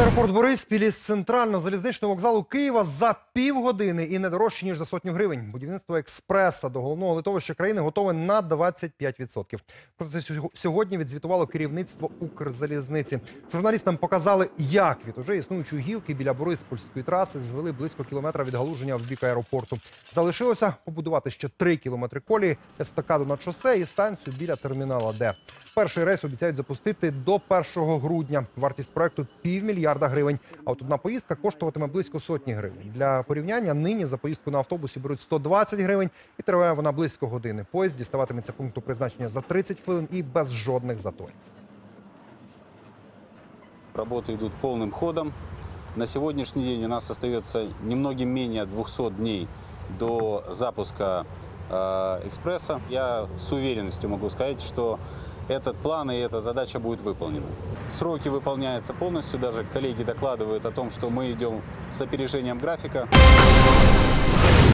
Аеропорт Бориспіль із центрального залізничного вокзалу Києва за півгодини і не дорожче ніж за сотню гривень. Будівництво експреса до головного литовища країни готове на 25%. Про це сього- сьогодні відзвітувало керівництво Укрзалізниці. Журналістам показали, як від уже існуючої гілки біля Бориспільської траси звели близько кілометра від галуження в бік аеропорту. Залишилося побудувати ще три кілометри колії, естакаду над шосе і станцію біля термінала Д. Перший рейс обіцяють запустити до 1 грудня. Вартість проекту півмільярда гривень. А от одна поїздка коштуватиме близько сотні гривень. Для порівняння нині за поїздку на автобусі беруть 120 гривень і триває вона близько години. Поїзд діставатиметься пункту призначення за 30 хвилин і без жодних заторів. Работы идут полным ходом. На сегодняшний день у нас остается немногим менее 200 дней до запуска э, экспресса. Я с уверенностью могу сказать, что этот план и эта задача будет выполнена. Сроки выполняются полностью. Даже коллеги докладывают о том, что мы идем с опережением графика.